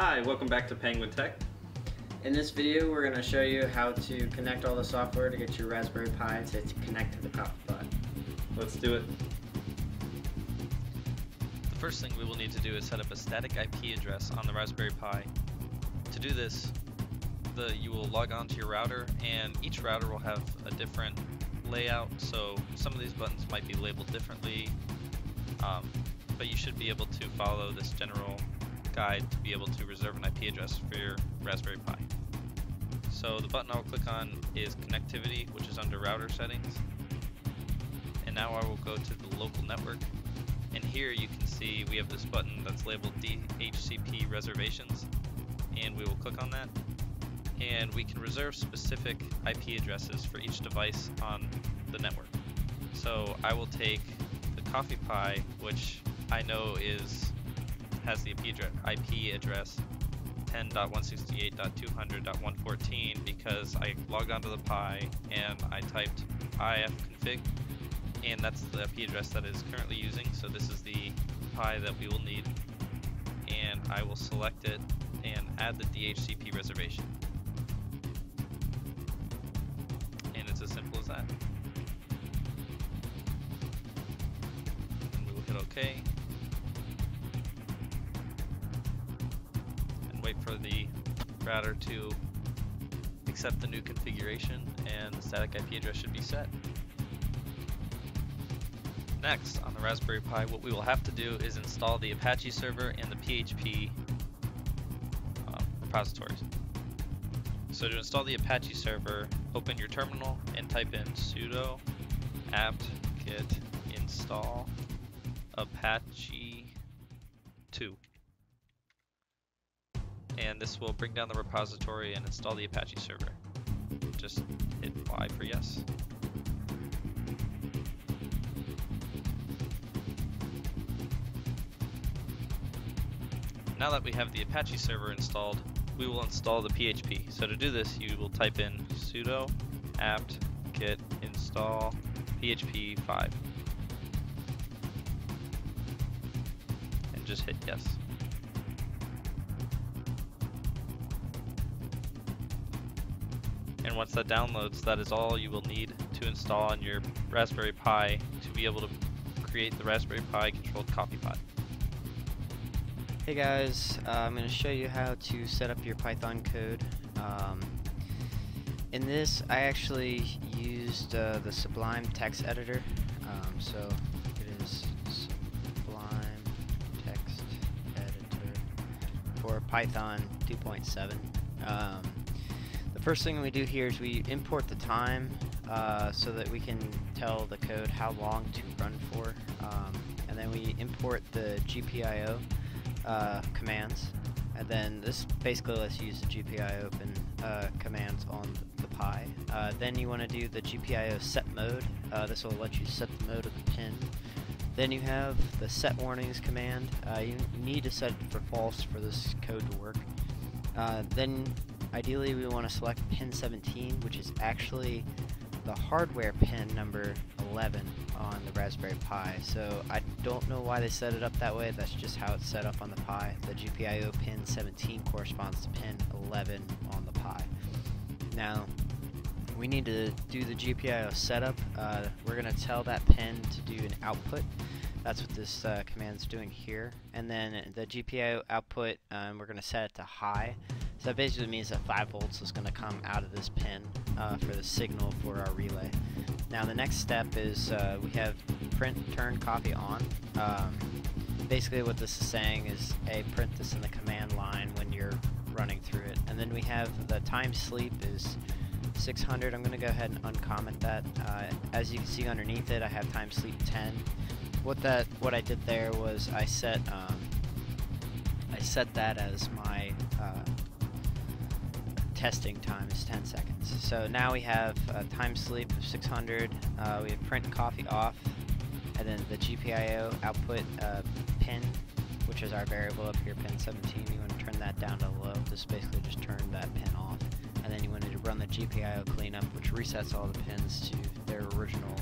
Hi, welcome back to Penguin Tech. In this video, we're going to show you how to connect all the software to get your Raspberry Pi to, to connect to the coffee pot. Let's do it. The first thing we will need to do is set up a static IP address on the Raspberry Pi. To do this, the, you will log on to your router and each router will have a different layout so some of these buttons might be labeled differently um, but you should be able to follow this general guide to be able to reserve an IP address for your Raspberry Pi. So the button I'll click on is connectivity which is under router settings and now I will go to the local network and here you can see we have this button that's labeled DHCP reservations and we will click on that and we can reserve specific IP addresses for each device on the network. So I will take the Coffee Pi, which I know is has the IP address 10.168.200.114 because I logged onto the Pi and I typed ifconfig and that's the IP address that is currently using so this is the Pi that we will need and I will select it and add the DHCP reservation. And it's as simple as that. And we will hit OK. Wait for the router to accept the new configuration and the static IP address should be set. Next, on the Raspberry Pi, what we will have to do is install the Apache server and the PHP uh, repositories. So to install the Apache server, open your terminal and type in sudo apt-get install apache and this will bring down the repository and install the Apache server. Just hit Y for yes. Now that we have the Apache server installed, we will install the PHP. So to do this, you will type in sudo apt get install PHP 5 and just hit yes. And once that downloads, that is all you will need to install on your Raspberry Pi to be able to create the Raspberry Pi controlled coffee pot. Hey guys, uh, I'm going to show you how to set up your Python code. Um, in this, I actually used uh, the Sublime text editor. Um, so it is Sublime text editor for Python 2.7. Um, first thing we do here is we import the time uh, so that we can tell the code how long to run for. Um, and then we import the GPIO uh, commands. And then this basically lets you use the GPIO open uh, commands on the Pi. Uh, then you want to do the GPIO set mode. Uh, this will let you set the mode of the pin. Then you have the set warnings command. Uh, you need to set it for false for this code to work. Then ideally we want to select pin 17, which is actually the hardware pin number 11 on the Raspberry Pi. So I don't know why they set it up that way. That's just how it's set up on the Pi. The GPIO pin 17 corresponds to pin 11 on the Pi. Now, we need to do the GPIO setup. Uh, we're going to tell that pin to do an output. That's what this uh, command is doing here. And then the GPIO output, um, we're going to set it to high. So that basically means that 5 volts is going to come out of this pin uh, for the signal for our relay. Now the next step is uh, we have print turn copy on. Um, basically what this is saying is, a print this in the command line when you're running through it. And then we have the time sleep is 600. I'm going to go ahead and uncomment that. Uh, as you can see underneath it, I have time sleep 10. What that what I did there was I set um, I set that as my uh, testing time is 10 seconds. So now we have a time sleep of 600, uh, we have print coffee off, and then the GPIO output uh, pin, which is our variable up here, pin 17, you want to turn that down to low. This basically just turn that pin off. And then you want to run the GPIO cleanup, which resets all the pins to their original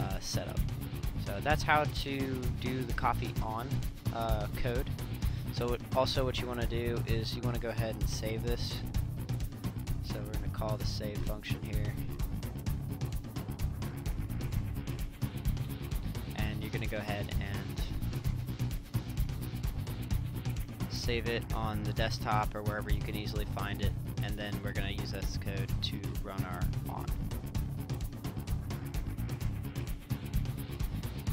uh, setup. So that's how to do the coffee on uh, code. So also what you want to do is you want to go ahead and save this. Call the save function here. And you're going to go ahead and save it on the desktop or wherever you can easily find it. And then we're going to use this code to run our on.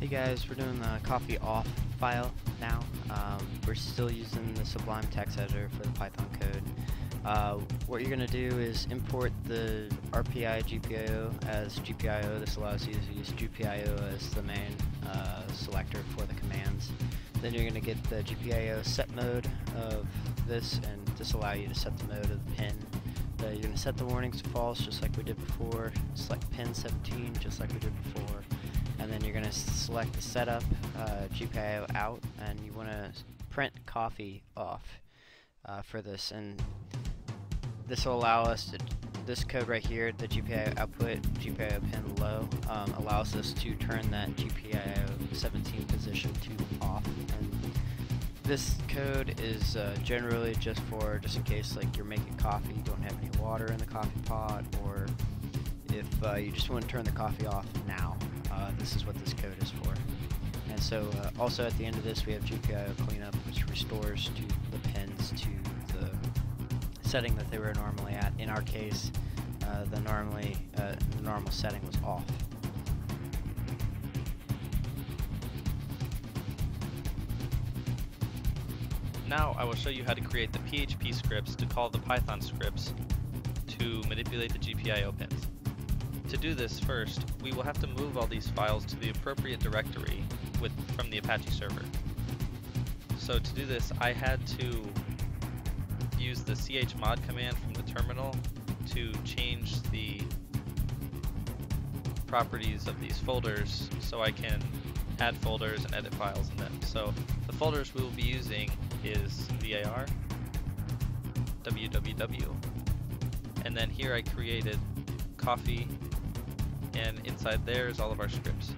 Hey guys, we're doing the coffee off file now. Um, we're still using the Sublime text editor for the Python code. Uh, what you're going to do is import the RPI GPIO as GPIO. This allows you to use GPIO as the main uh, selector for the commands. Then you're going to get the GPIO set mode of this, and this allow you to set the mode of the pin. Uh, you're going to set the warnings to false just like we did before. Select pin 17 just like we did before and then you're going to select the setup uh, GPIO out and you want to print coffee off uh, for this and this will allow us to this code right here the GPIO output GPIO pin low um, allows us to turn that GPIO 17 position to off and this code is uh, generally just for just in case like you're making coffee you don't have any water in the coffee pot or if uh, you just want to turn the coffee off now uh, this is what this code is for. And so uh, also at the end of this we have GPIO cleanup which restores to the pins to setting that they were normally at. In our case, uh, the normally uh, normal setting was off. Now I will show you how to create the PHP scripts to call the Python scripts to manipulate the GPIO pins. To do this first, we will have to move all these files to the appropriate directory with from the Apache server. So to do this, I had to use the chmod command from the terminal to change the properties of these folders so I can add folders and edit files in them. So the folders we will be using is var, www, and then here I created coffee, and inside there is all of our scripts.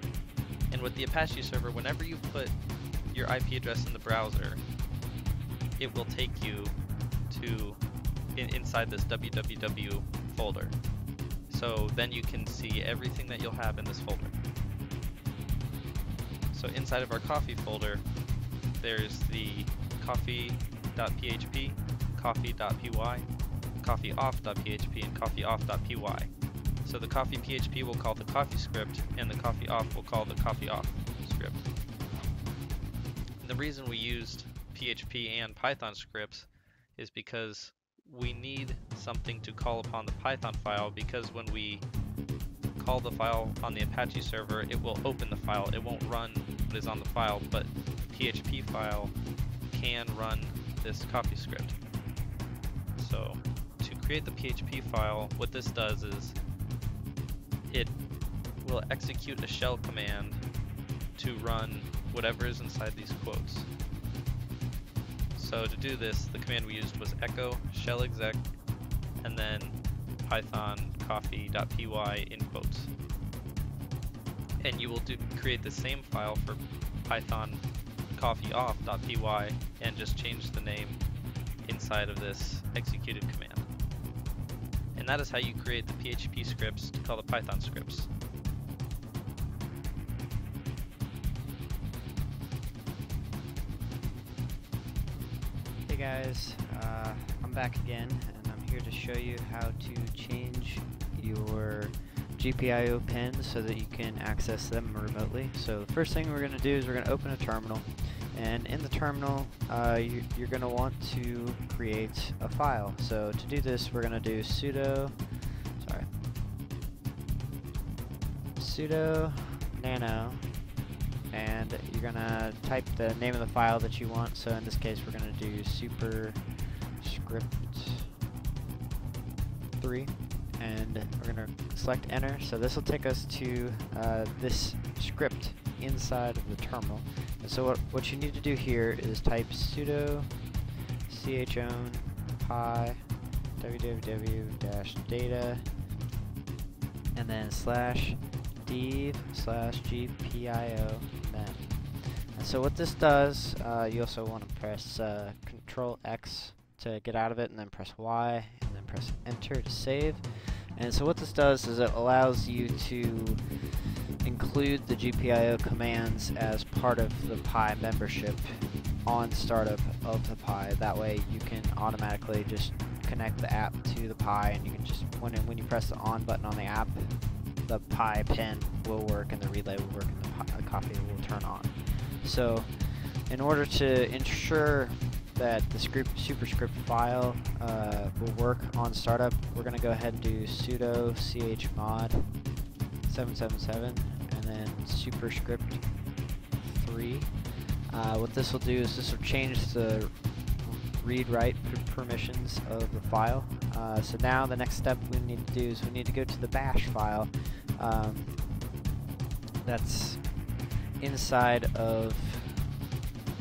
And with the Apache server, whenever you put your IP address in the browser, it will take you to in, inside this www folder. So then you can see everything that you'll have in this folder. So inside of our coffee folder, there's the coffee.php, coffee.py, coffeeoff.php, and coffeeoff.py. So the coffee PHP will call the coffee script, and the coffee off will call the coffee off script. And the reason we used PHP and Python scripts is because we need something to call upon the Python file because when we call the file on the Apache server, it will open the file. It won't run what is on the file, but PHP file can run this coffee script. So to create the PHP file, what this does is it will execute a shell command to run whatever is inside these quotes. So to do this, the command we used was echo shell exec and then python coffee.py in quotes. And you will do create the same file for python coffeeoff.py and just change the name inside of this executed command. And that is how you create the PHP scripts to call the Python scripts. Guys, uh, I'm back again and I'm here to show you how to change your GPIO pins so that you can access them remotely. So the first thing we're going to do is we're going to open a terminal and in the terminal uh, you, are going to want to create a file. So to do this we're going to do sudo, sorry, sudo nano and you're going to type the name of the file that you want. So in this case we're going to do superscript 3 and we're going to select enter. So this will take us to uh, this script inside of the terminal. And so what, what you need to do here is type sudo chown pi www-data and then slash dev slash gpio so what this does, uh, you also want to press uh, Control X to get out of it, and then press Y, and then press Enter to save. And so what this does is it allows you to include the GPIO commands as part of the Pi membership on startup of the Pi. That way you can automatically just connect the app to the Pi and you can just, when, when you press the on button on the app, the Pi pin will work and the relay will work and the, pi, the coffee will turn on. So in order to ensure that the script superscript file uh, will work on startup, we're going to go ahead and do sudo chmod 777 and then superscript 3. Uh, what this will do is this will change the read-write permissions of the file. Uh, so now the next step we need to do is we need to go to the bash file um, that's inside of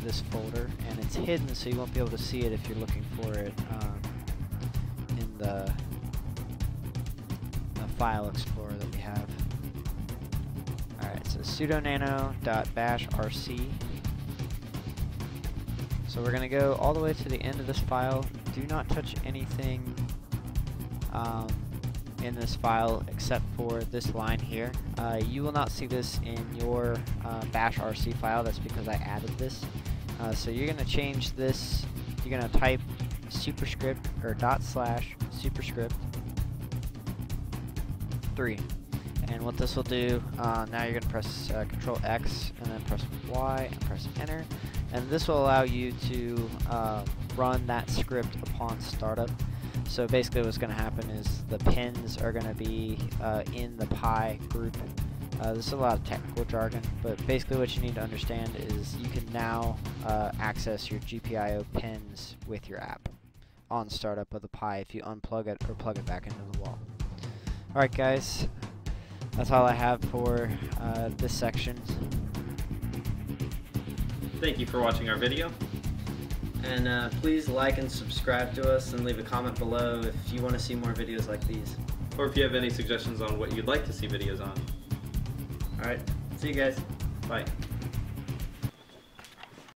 this folder and it's hidden so you won't be able to see it if you're looking for it um, in the, the, file explorer that we have. Alright, so sudo nano.bashrc. So we're going to go all the way to the end of this file. Do not touch anything um, in this file except for this line here. Uh, you will not see this in your uh, bashrc file, that's because I added this. Uh, so you're going to change this, you're going to type superscript or dot slash superscript 3. And what this will do, uh, now you're going to press uh, Control X and then press Y and press Enter. And this will allow you to uh, run that script upon startup. So basically what's going to happen is the pins are going to be uh, in the Pi group uh, this is a lot of technical jargon, but basically what you need to understand is you can now uh, access your GPIO pins with your app on startup of the Pi if you unplug it or plug it back into the wall. Alright guys, that's all I have for uh, this section. Thank you for watching our video. And uh, please like and subscribe to us and leave a comment below if you want to see more videos like these. Or if you have any suggestions on what you'd like to see videos on. Alright, see you guys. Bye.